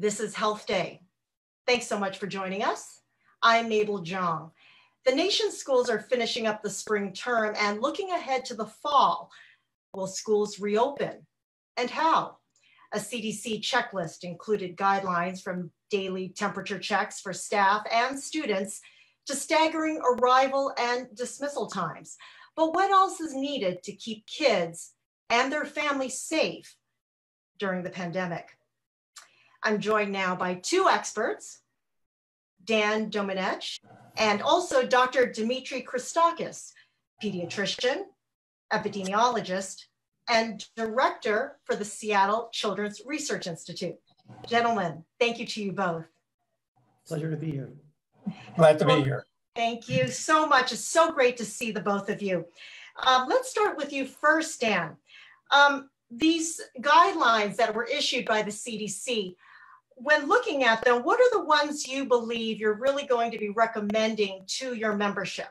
This is Health Day. Thanks so much for joining us. I'm Mabel Jong. The nation's schools are finishing up the spring term and looking ahead to the fall. Will schools reopen? And how? A CDC checklist included guidelines from daily temperature checks for staff and students to staggering arrival and dismissal times. But what else is needed to keep kids and their families safe during the pandemic? I'm joined now by two experts, Dan Domenech and also Dr. Dimitri Christakis, pediatrician, epidemiologist, and director for the Seattle Children's Research Institute. Gentlemen, thank you to you both. Pleasure to be here. Glad to be here. Thank you so much. It's so great to see the both of you. Um, let's start with you first, Dan. Um, these guidelines that were issued by the CDC, when looking at them, what are the ones you believe you're really going to be recommending to your membership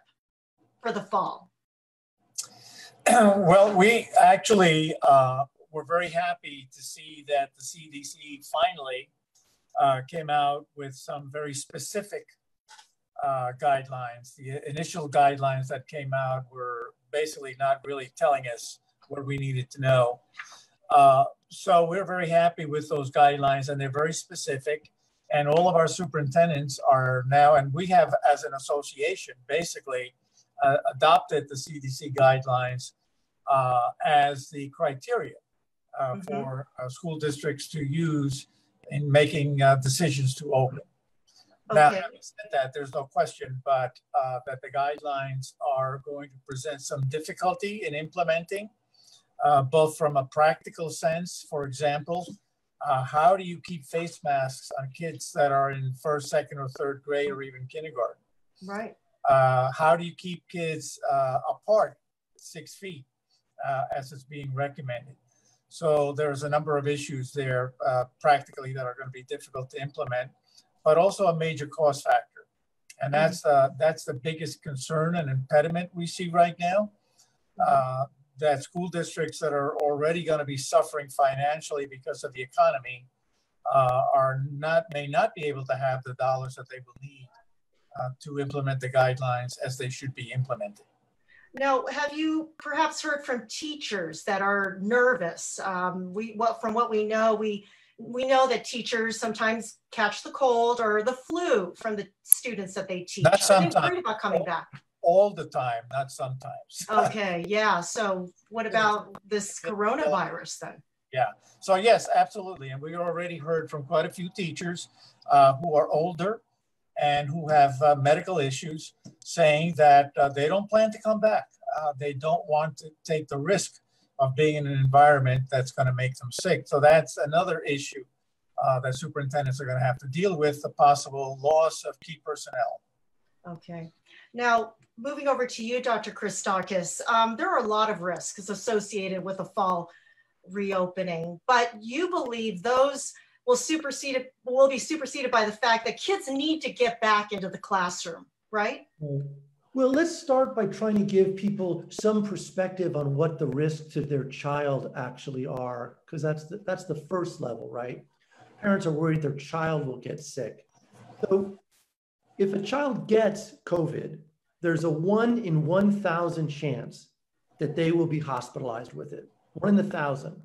for the fall? well, we actually uh, were very happy to see that the CDC finally uh, came out with some very specific uh, guidelines. The initial guidelines that came out were basically not really telling us what we needed to know. Uh, so we're very happy with those guidelines and they're very specific. And all of our superintendents are now, and we have as an association basically uh, adopted the CDC guidelines uh, as the criteria uh, mm-hmm. for uh, school districts to use in making uh, decisions to open. Okay. Now, having said that, there's no question, but uh, that the guidelines are going to present some difficulty in implementing, uh, both from a practical sense. For example, uh, how do you keep face masks on kids that are in first, second, or third grade, or even kindergarten? Right. Uh, how do you keep kids uh, apart six feet, uh, as is being recommended? So there's a number of issues there practically that are going to be difficult to implement but also a major cost factor. And mm-hmm. that's, uh, that's the biggest concern and impediment we see right now. Uh, that school districts that are already going to be suffering financially because of the economy uh, are not may not be able to have the dollars that they will need uh, to implement the guidelines as they should be implemented. Now, have you perhaps heard from teachers that are nervous? Um, we, well, from what we know, we we know that teachers sometimes catch the cold or the flu from the students that they teach. Not sometimes. Are they worried about coming back? All the time, not sometimes. okay, yeah. So what about this coronavirus then? Yeah. So yes, absolutely. And we already heard from quite a few teachers uh, who are older and who have uh, medical issues saying that uh, they don't plan to come back. Uh, they don't want to take the risk of being in an environment that's going to make them sick. So that's another issue uh, that superintendents are going to have to deal with, the possible loss of key personnel. Okay. Now, moving over to you, Dr. Christakis, um, there are a lot of risks associated with a fall reopening, but you believe those will supersede will be superseded by the fact that kids need to get back into the classroom, right? Well, let's start by trying to give people some perspective on what the risks to their child actually are, because that's the, that's the first level, right? Parents are worried their child will get sick. So if a child gets COVID, there's a one in 1,000 chance that they will be hospitalized with it, one in a thousand.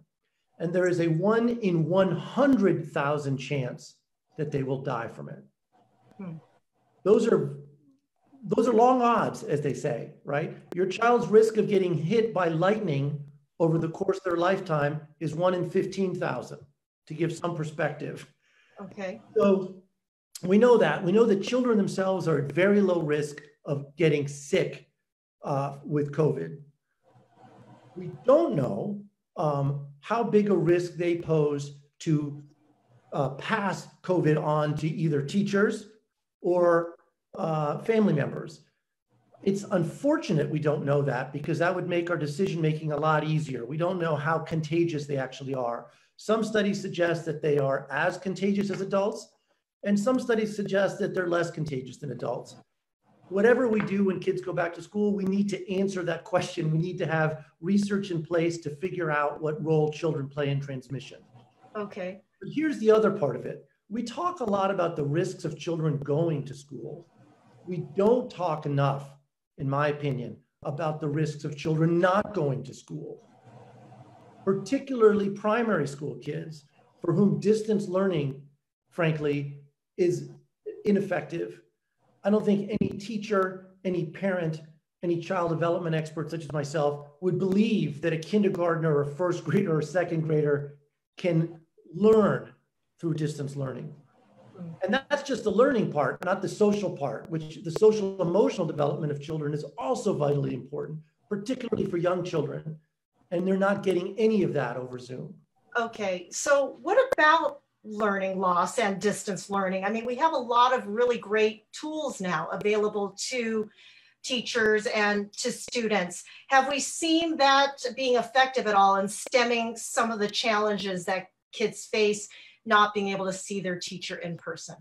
And there is a one in 100,000 chance that they will die from it. Hmm. Those are those are long odds, as they say, right? Your child's risk of getting hit by lightning over the course of their lifetime is one in 15,000 to give some perspective. Okay. So we know that. We know that children themselves are at very low risk of getting sick uh, with COVID. We don't know um, how big a risk they pose to uh, pass COVID on to either teachers or uh, family members. It's unfortunate we don't know that because that would make our decision making a lot easier. We don't know how contagious they actually are. Some studies suggest that they are as contagious as adults, and some studies suggest that they're less contagious than adults. Whatever we do when kids go back to school, we need to answer that question. We need to have research in place to figure out what role children play in transmission. Okay. But here's the other part of it we talk a lot about the risks of children going to school. We don't talk enough, in my opinion, about the risks of children not going to school, particularly primary school kids for whom distance learning, frankly, is ineffective. I don't think any teacher, any parent, any child development expert such as myself would believe that a kindergartner or a first grader or second grader can learn through distance learning. And that's just the learning part, not the social part, which the social emotional development of children is also vitally important, particularly for young children. And they're not getting any of that over Zoom. Okay, so what about learning loss and distance learning? I mean, we have a lot of really great tools now available to teachers and to students. Have we seen that being effective at all in stemming some of the challenges that kids face not being able to see their teacher in person?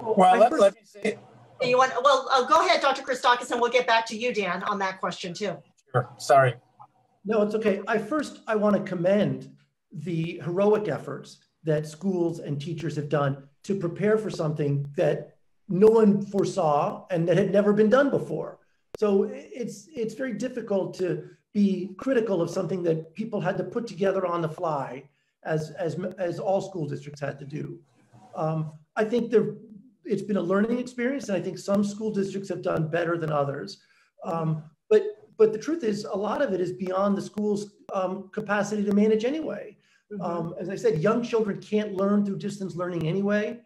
Well, let, let me say. You want, well, uh, go ahead, Dr. Christakis, and we'll get back to you, Dan, on that question too. Sure, sorry. No, it's okay. I first, I want to commend the heroic efforts that schools and teachers have done to prepare for something that no one foresaw and that had never been done before. So it's it's very difficult to be critical of something that people had to put together on the fly, as as as all school districts had to do. Um, I think there it's been a learning experience, and I think some school districts have done better than others. Um, but but the truth is, a lot of it is beyond the school's um, capacity to manage anyway. Mm-hmm. Um, as I said, young children can't learn through distance learning anyway.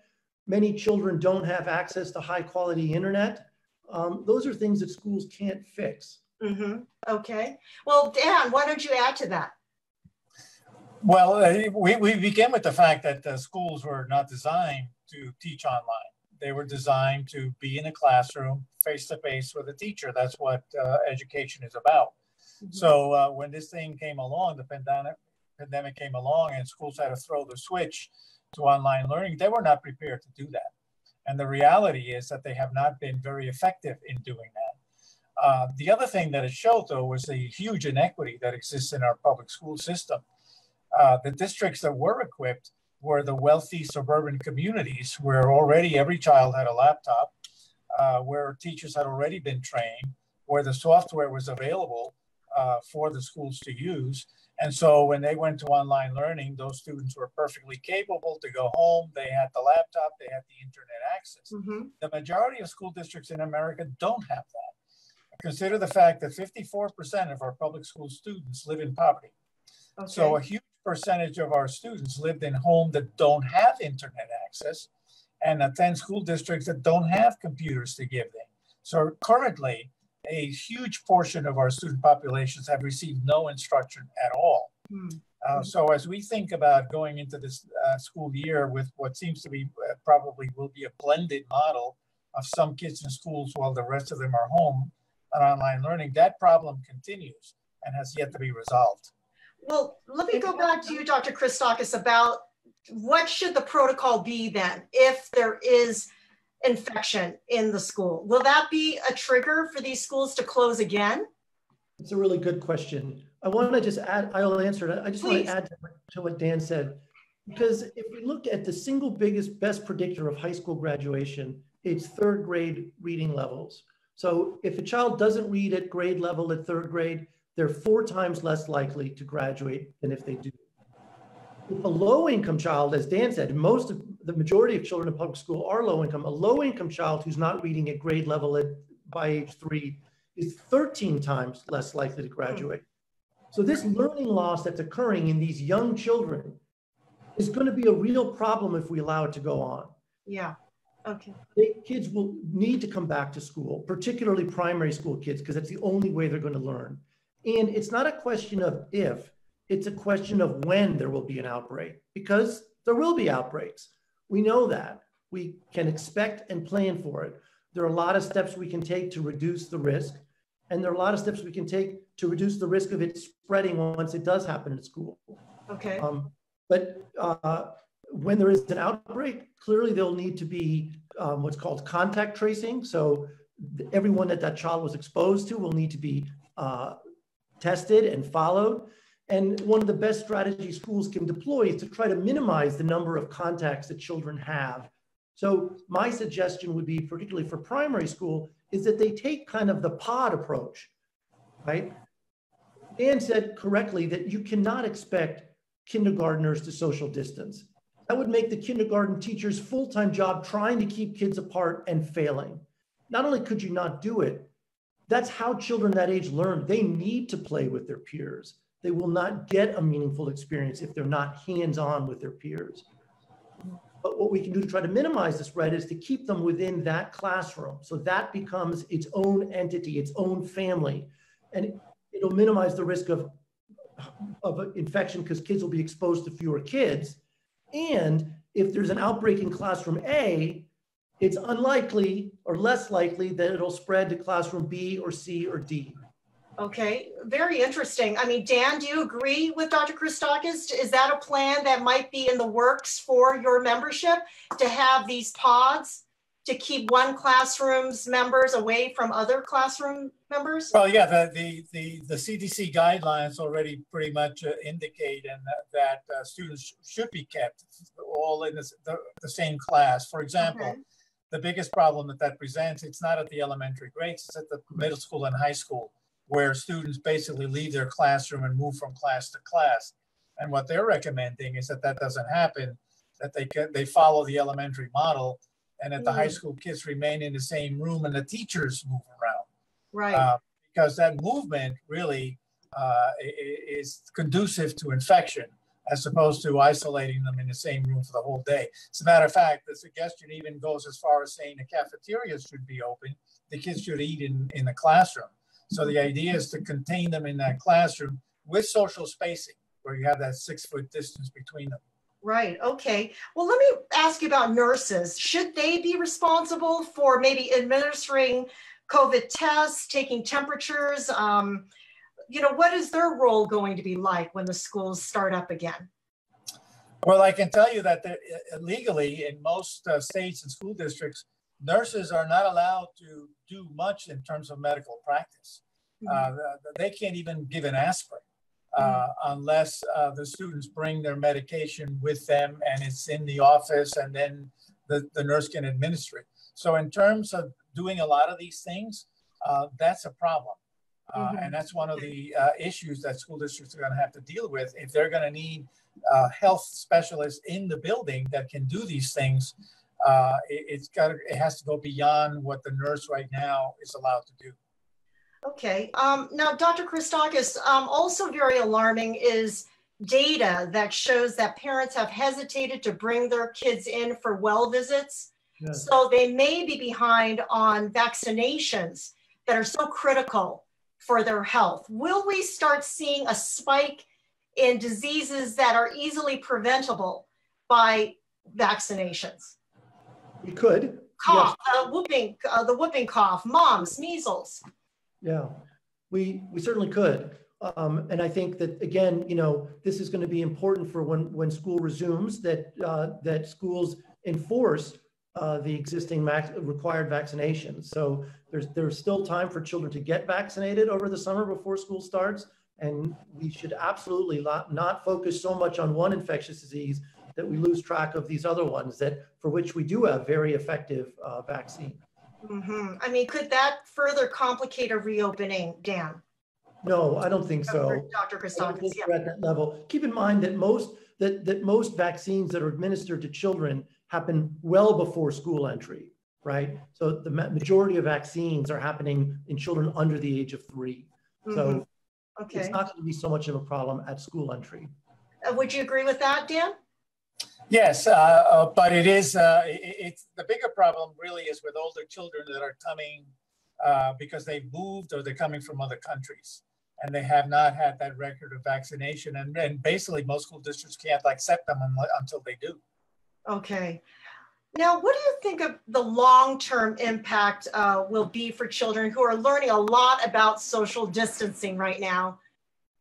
Many children don't have access to high quality internet. Um, those are things that schools can't fix. Mm-hmm. Okay. Well, Dan, why don't you add to that? Well, uh, we, we begin with the fact that the schools were not designed to teach online. They were designed to be in a classroom face to face with a teacher. That's what uh, education is about. Mm-hmm. So uh, when this thing came along, the pandemic, pandemic came along and schools had to throw the switch to online learning, they were not prepared to do that. And the reality is that they have not been very effective in doing that. Uh, the other thing that it showed, though, was the huge inequity that exists in our public school system. Uh, the districts that were equipped were the wealthy suburban communities where already every child had a laptop, uh, where teachers had already been trained, where the software was available uh, for the schools to use. And so when they went to online learning, those students were perfectly capable to go home. They had the laptop, they had the internet access. Mm-hmm. The majority of school districts in America don't have that. Consider the fact that 54% of our public school students live in poverty. Okay. So a huge percentage of our students lived in homes that don't have internet access and attend school districts that don't have computers to give them. So currently, a huge portion of our student populations have received no instruction at all. Hmm. Uh, so as we think about going into this uh, school year with what seems to be uh, probably will be a blended model of some kids in schools while the rest of them are home and online learning, that problem continues and has yet to be resolved. Well, let me go back to you, Dr. Christakis, about what should the protocol be then if there is infection in the school. Will that be a trigger for these schools to close again? It's a really good question. I want to just add, I'll answer it. I just Please. want to add to what Dan said. Because if we look at the single biggest, best predictor of high school graduation, it's third grade reading levels. So if a child doesn't read at grade level at third grade, they're four times less likely to graduate than if they do. If a low income child, as Dan said, most of the majority of children in public school are low income. A low income child who's not reading at grade level at, by age three is 13 times less likely to graduate. So this learning loss that's occurring in these young children is going to be a real problem if we allow it to go on. Yeah. Okay. They, kids will need to come back to school, particularly primary school kids, because that's the only way they're going to learn. And it's not a question of if, it's a question of when there will be an outbreak, because there will be outbreaks. We know that. We can expect and plan for it. There are a lot of steps we can take to reduce the risk. And there are a lot of steps we can take to reduce the risk of it spreading once it does happen in school. Okay. Um, but uh, when there is an outbreak, clearly there'll need to be um, what's called contact tracing. So everyone that that child was exposed to will need to be uh, tested and followed. And one of the best strategies schools can deploy is to try to minimize the number of contacts that children have. So my suggestion would be, particularly for primary school, is that they take kind of the pod approach, right? Dan said correctly that you cannot expect kindergarteners to social distance. That would make the kindergarten teacher's full-time job trying to keep kids apart and failing. Not only could you not do it, that's how children that age learn. They need to play with their peers. They will not get a meaningful experience if they're not hands-on with their peers. But what we can do to try to minimize the spread is to keep them within that classroom. So that becomes its own entity, its own family. And it'll minimize the risk of, of infection because kids will be exposed to fewer kids. And if there's an outbreak in classroom A, it's unlikely or less likely that it'll spread to classroom B or C or D. Okay, very interesting. I mean, Dan, do you agree with Dr. Christakis? Is that a plan that might be in the works for your membership to have these pods to keep one classroom's members away from other classroom members? Well, yeah, the the the, the CDC guidelines already pretty much uh, indicate and that, that uh, students should be kept all in the, the, the same class. For example. Okay the biggest problem that that presents, it's not at the elementary grades, it's at the middle school and high school, where students basically leave their classroom and move from class to class. And what they're recommending is that that doesn't happen, that they can, they follow the elementary model, and that the high mm. school kids remain in the same room and the teachers move around. Right. Uh, because that movement really uh, is conducive to infection as opposed to isolating them in the same room for the whole day. As a matter of fact, the suggestion even goes as far as saying the cafeterias should be open. The kids should eat in, in the classroom. So the idea is to contain them in that classroom with social spacing, where you have that six foot distance between them. Right. Okay. Well, let me ask you about nurses. Should they be responsible for maybe administering COVID tests, taking temperatures? Um, you know, what is their role going to be like when the schools start up again? Well, I can tell you that legally in most uh, states and school districts, nurses are not allowed to do much in terms of medical practice. Mm-hmm. Uh, they can't even give an aspirin uh, mm-hmm. unless uh, the students bring their medication with them and it's in the office and then the, the nurse can administer it. So in terms of doing a lot of these things, uh, that's a problem. Uh, mm-hmm. And that's one of the uh, issues that school districts are going to have to deal with. If they're going to need uh, health specialists in the building that can do these things, uh, it, has got it has to go beyond what the nurse right now is allowed to do. Okay. Um, now, Dr. Christakis, um, also very alarming is data that shows that parents have hesitated to bring their kids in for well visits. Yes. So they may be behind on vaccinations that are so critical for their health? Will we start seeing a spike in diseases that are easily preventable by vaccinations? We could. Cough, yes. uh, whooping, uh, the whooping cough, mumps, measles. Yeah, we we certainly could. Um, and I think that again, you know, this is going to be important for when when school resumes that uh, that schools enforce uh, the existing max, required vaccinations. So there's there's still time for children to get vaccinated over the summer before school starts, and we should absolutely not, not focus so much on one infectious disease that we lose track of these other ones that for which we do have very effective uh, vaccine. Mm-hmm. I mean, could that further complicate a reopening, Dan? No, I don't think so. Dr. Christakis, yeah. at that level. Keep in mind that most that that most vaccines that are administered to children happen well before school entry, right? So the majority of vaccines are happening in children under the age of 3 mm-hmm. So okay. it's not going to be so much of a problem at school entry. Uh, would you agree with that, Dan? Yes, uh, uh, but it is, uh, it, it's the bigger problem really is with older children that are coming uh, because they've moved or they're coming from other countries and they have not had that record of vaccination. And, and basically most school districts can't accept them until they do. Okay. Now, what do you think of the long-term impact uh, will be for children who are learning a lot about social distancing right now,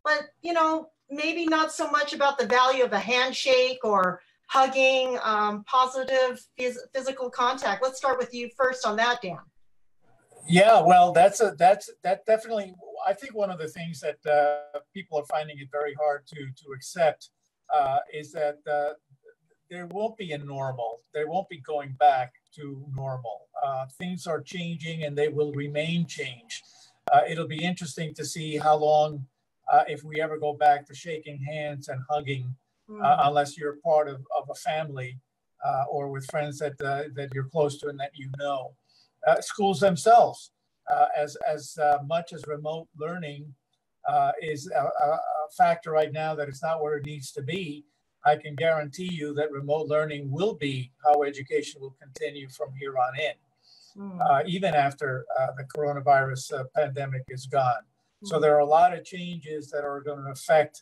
but you know, maybe not so much about the value of a handshake or hugging, um, positive phys physical contact. Let's start with you first on that, Dan. Yeah, well, that's a that's that definitely. I think one of the things that uh, people are finding it very hard to, to accept uh, is that uh, there won't be a normal. There won't be going back to normal. Uh, things are changing and they will remain changed. Uh, it'll be interesting to see how long, uh, if we ever go back to shaking hands and hugging, mm. unless you're part of, of a family or with friends that, that you're close to and that you know. schools themselves uh, as, as uh, much as remote learning uh, is a, a, factor right now that it's not where it needs to be, I can guarantee you that remote learning will be how education will continue from here on in, mm. uh, even after uh, the coronavirus uh, pandemic is gone. Mm. So there are a lot of changes that are going to affect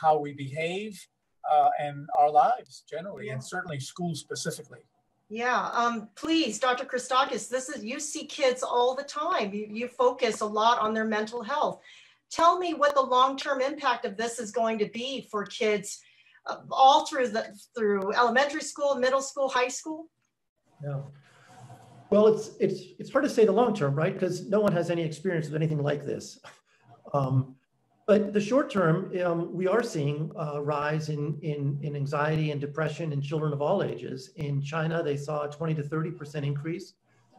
how we behave uh, and our lives generally, yeah. and certainly schools specifically. Yeah, um, please, Dr. Christakis, this is you see kids all the time. You, you focus a lot on their mental health. Tell me what the long-term impact of this is going to be for kids uh, all through the through elementary school, middle school, high school. Yeah. Well, it's it's it's hard to say the long term, right? Because no one has any experience with anything like this. Um, but the short term, um, we are seeing a rise in, in, in anxiety and depression in children of all ages. In China, they saw a 20 to 30% increase.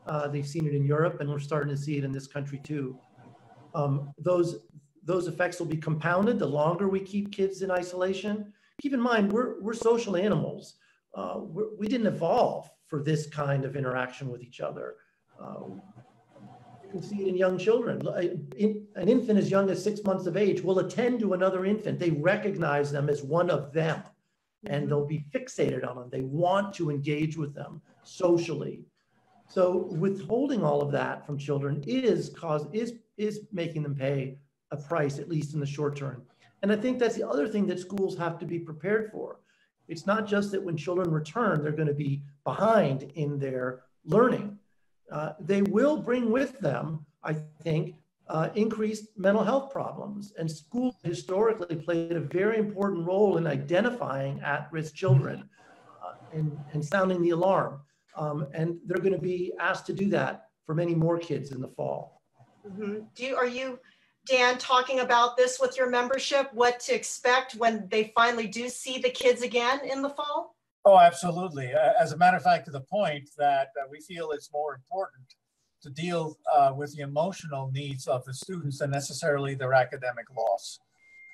Uh, they've seen it in Europe, and we're starting to see it in this country too. Um, those, those effects will be compounded the longer we keep kids in isolation. Keep in mind, we're, we're social animals. Uh, we're, we did not evolve for this kind of interaction with each other. Uh, can see it in young children. Uh, an infant as young as six months of age will attend to another infant. They recognize them as one of them and they'll be fixated on them. They want to engage with them socially. So withholding all of that from children is cause is is making them pay a price, at least in the short term. And I think that's the other thing that schools have to be prepared for. It's not just that when children return, they're going to be behind in their learning uh, they will bring with them, I think, uh, increased mental health problems. And schools historically played a very important role in identifying at risk children uh, and, and sounding the alarm. Um, and they're going to be asked to do that for many more kids in the fall. Mm-hmm. Do you, are you, Dan, talking about this with your membership? What to expect when they finally do see the kids again in the fall? Oh, absolutely. As a matter of fact, to the point that uh, we feel it's more important to deal uh, with the emotional needs of the students than necessarily their academic loss.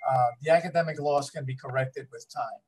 Uh, the academic loss can be corrected with time,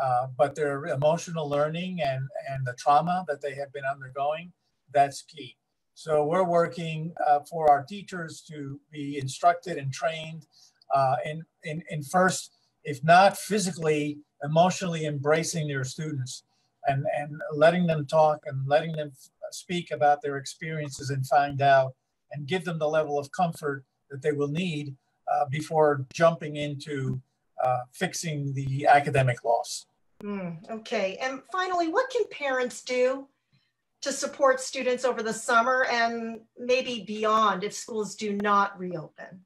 uh, but their emotional learning and, and the trauma that they have been undergoing, that's key. So we're working uh, for our teachers to be instructed and trained uh, in, in, in first, if not physically, emotionally embracing their students and, and letting them talk and letting them speak about their experiences and find out and give them the level of comfort that they will need uh, before jumping into uh, fixing the academic loss. Mm, okay. And finally, what can parents do to support students over the summer and maybe beyond if schools do not reopen?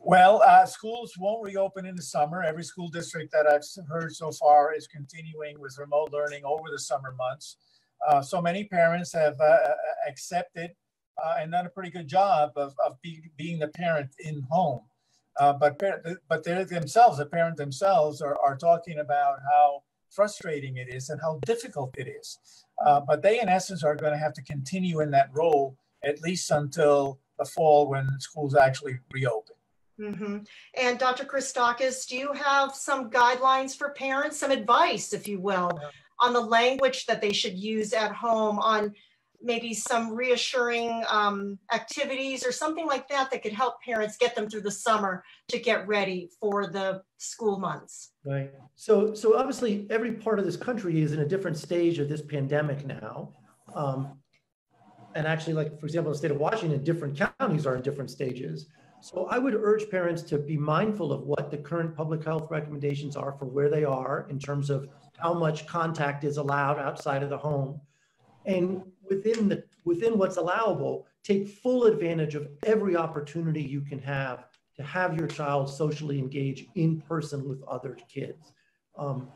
Well, uh, schools won't reopen in the summer. Every school district that I've heard so far is continuing with remote learning over the summer months. Uh, so many parents have uh, uh accepted uh, and done a pretty good job of, of be, being the parent in home. Uh, but but they themselves, the parent themselves, are, are talking about how frustrating it is and how difficult it is. but they, in essence, are going to have to continue in that role at least until the fall when schools actually reopen. Mm-hmm. And Dr. Christakis, do you have some guidelines for parents, some advice, if you will, on the language that they should use at home, on maybe some reassuring um, activities or something like that that could help parents get them through the summer to get ready for the school months? Right. So, so obviously, every part of this country is in a different stage of this pandemic now. Um, and actually, like for example, the state of Washington, different counties are in different stages. So I would urge parents to be mindful of what the current public health recommendations are for where they are in terms of how much contact is allowed outside of the home. And within the within what's allowable, take full advantage of every opportunity you can have to have your child socially engage in person with other kids. Um,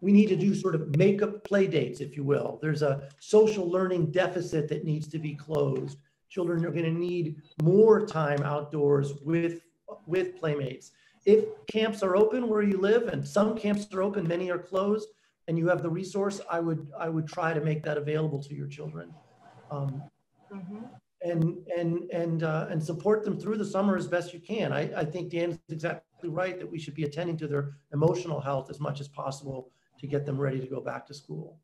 we need to do sort of make up play dates, if you will. There's a social learning deficit that needs to be closed children are going to need more time outdoors with with playmates. If camps are open where you live, and some camps are open, many are closed, and you have the resource, I would I would try to make that available to your children, um, mm-hmm. and and and uh, and support them through the summer as best you can. I, I think Dan is exactly right that we should be attending to their emotional health as much as possible to get them ready to go back to school.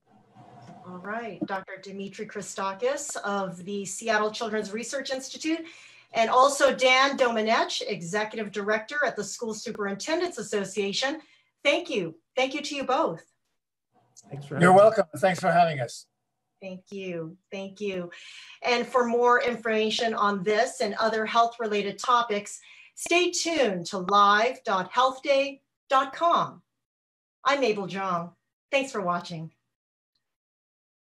All right, Dr. Dimitri Christakis of the Seattle Children's Research Institute, and also Dan Domenech, Executive Director at the School Superintendents Association. Thank you. Thank you to you both. Thanks for You're welcome. Thanks for having us. Thank you. Thank you. And for more information on this and other health related topics, stay tuned to live.healthday.com. I'm Mabel Jong. Thanks for watching.